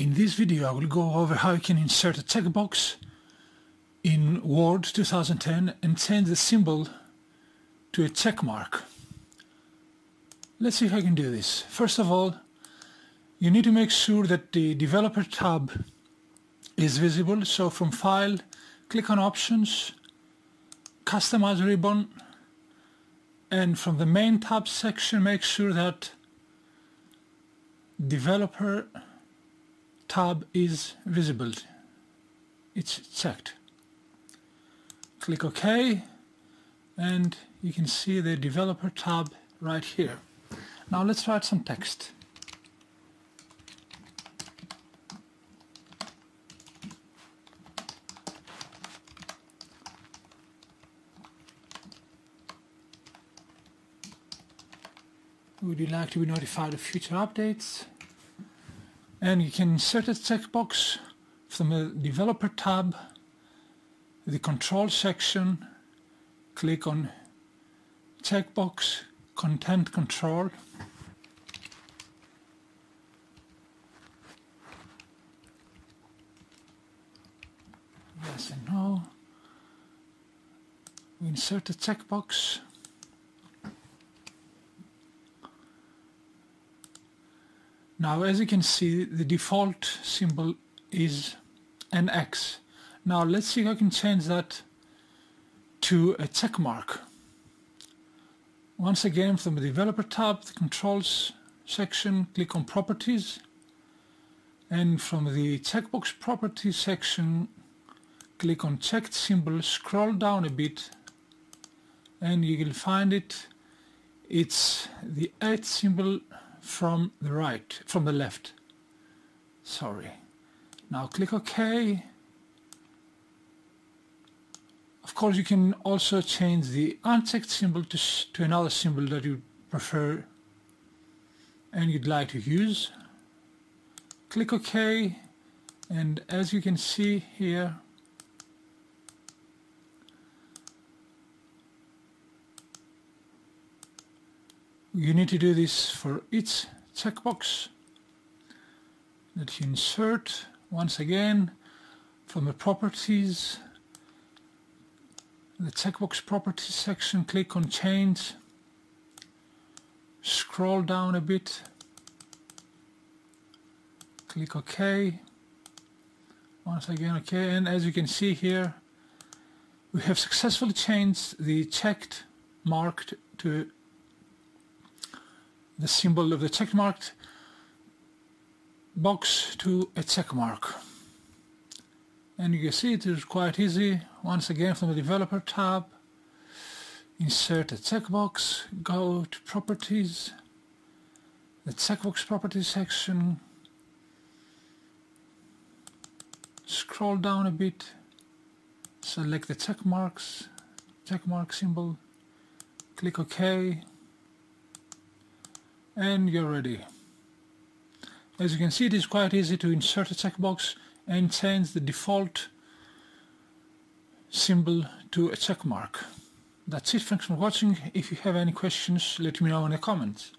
In this video I will go over how you can insert a checkbox in Word 2010 and change the symbol to a check mark. Let's see if I can do this. First of all, you need to make sure that the developer tab is visible. So from File, click on Options, Customize ribbon, and from the Main tab section make sure that Developer tab is visible. It's checked. Click OK and you can see the developer tab right here. Now let's write some text. Would you like to be notified of future updates? And you can insert a checkbox from the developer tab the control section click on checkbox content control. Yes and no. We insert a checkbox Now as you can see the default symbol is an X. Now let's see if I can change that to a check mark. Once again from the developer tab, the controls section, click on properties and from the checkbox properties section click on checked symbol, scroll down a bit and you will find it. It's the at symbol from the right, from the left. Sorry. Now click OK. Of course you can also change the unchecked symbol to, to another symbol that you prefer and you'd like to use. Click OK and as you can see here you need to do this for each checkbox that you insert. Once again from the properties the checkbox properties section click on change scroll down a bit click OK. Once again OK. And as you can see here we have successfully changed the checked marked to the symbol of the checkmarked box to a check mark. And you can see it is quite easy. Once again from the developer tab, insert a checkbox, go to properties, the checkbox properties section, scroll down a bit, select the check marks, check mark symbol, click OK, and you're ready. As you can see it is quite easy to insert a checkbox and change the default symbol to a check mark. That's it, thanks for watching. If you have any questions let me know in the comments.